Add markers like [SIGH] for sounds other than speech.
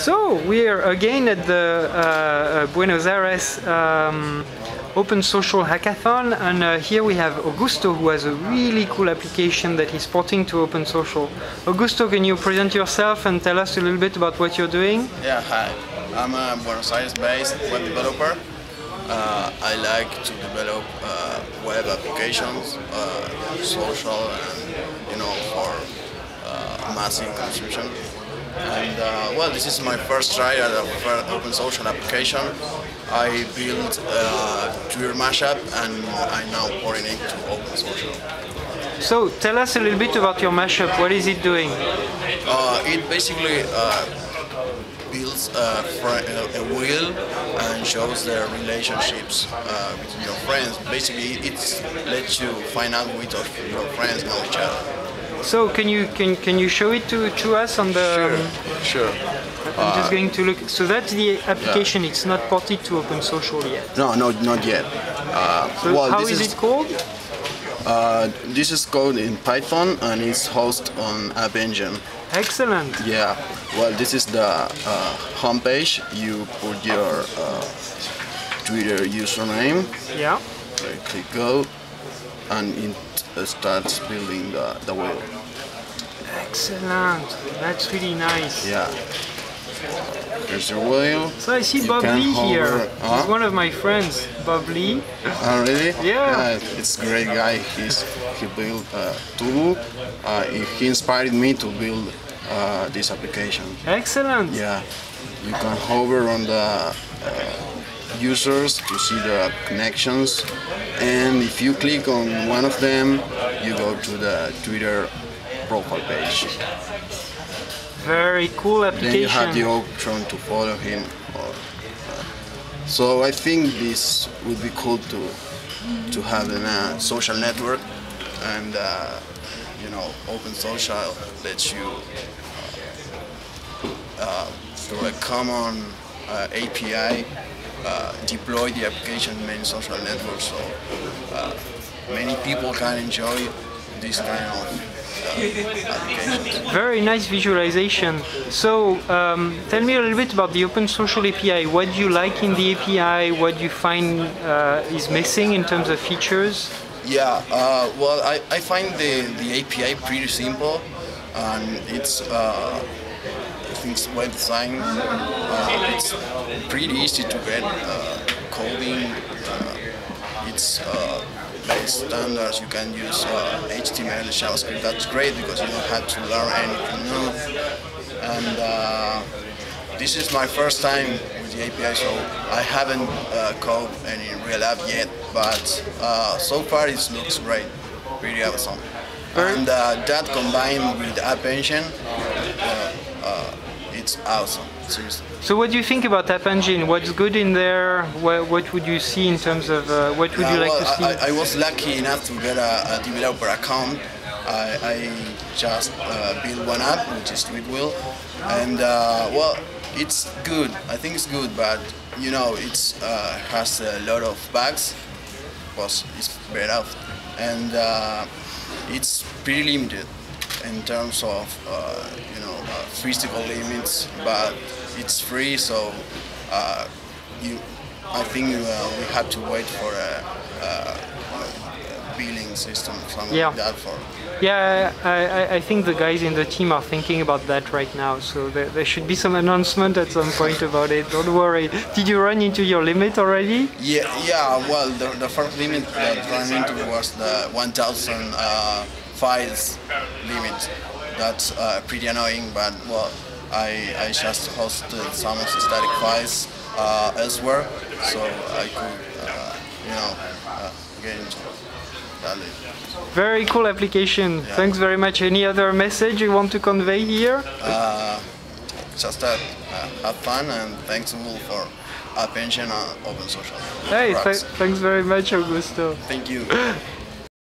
So we are again at the uh, uh, Buenos Aires um, Open Social Hackathon, and uh, here we have Augusto, who has a really cool application that he's porting to Open Social. Augusto, can you present yourself and tell us a little bit about what you're doing? Yeah, hi. I'm a Buenos Aires-based web developer. Uh, I like to develop uh, web applications, uh, social, and you know, for massive consumption. And uh, well, this is my first try at an open social application. I built a Twitter mashup, and I'm now porting it to open social. So tell us a little bit about your mashup. What is it doing? Uh, it basically uh, builds a, a wheel and shows the relationships uh, with your friends. Basically, it lets you find out which of your friends know each other. So can you can can you show it to, to us on the? Sure. sure. I'm just going to look. So that's the application. It's not ported to Open Social yet. No, no, not yet. Uh, So well, how this is, it called? Uh, this is code in Python and it's hosted on App Engine. Excellent. Yeah. Well, this is the uh, homepage. You put your uh, Twitter username. Yeah. Click go, and uh, starts building the, the wheel. Excellent. That's really nice. Yeah. There's your wheel. So I see You Bob Lee here. Huh? He's one of my friends, Bob Lee. Oh, really? Yeah. it's a great guy. He's he built uh, Tulu. Uh, he he inspired me to build uh, this application. Excellent. Yeah, you can hover on the uh, users to see the connections, and if you click on one of them, you go to the Twitter profile page. Very cool application. Then you have the option to follow him. Or, uh, so I think this would be cool to to have in a social network, and uh, you know, open social lets you uh, through a common uh, API uh, deploy the application in many social networks. So uh, many people can enjoy this kind of uh. Very nice visualization. So um, tell me a little bit about the Open Social API. What do you like in the API? What do you find uh, is missing in terms of features? Yeah, uh, well, I, I find the, the API pretty simple, and it's uh, It's well designed. Uh, it's pretty easy to get uh, coding. Uh, it's uh, based standards. You can use uh, HTML, JavaScript. That's great because you don't have to learn anything new. And uh, this is my first time with the API, so I haven't uh, coded any real app yet, but uh, so far it looks great, pretty awesome. And uh, that combined with App Engine, uh, uh, it's awesome, seriously. So what do you think about App Engine? What's good in there? What, what would you see in terms of uh, what would you like well, to see? I, I, was lucky enough to get a, a developer account. I, I just uh, built one app, which is Tweetwheel, and uh, well, it's good. I think it's good, but you know, it uh, has a lot of bugs. Was it's better, and uh, it's pretty limited in terms of uh, you know uh, physical limits, but it's free, so uh, you. I think uh, we have to wait for a, a, a billing system, something Yeah. like that for. Yeah, I, I, I think the guys in the team are thinking about that right now. So there, there should be some announcement at some point about it. Don't worry. Did you run into your limit already? Yeah, yeah. Well, the, the first limit that I ran into was the 1,000 uh, files limit. That's uh, pretty annoying, but well, I, I just hosted some of the static files uh, elsewhere, so I could, uh, you know, uh, get into that limit. Very cool application. Thanks very much. Any other message you want to convey here? Just that, uh, have fun and thanks all for attention and Open Social. Hey, th- thanks very much, Augusto. Thank you. [LAUGHS]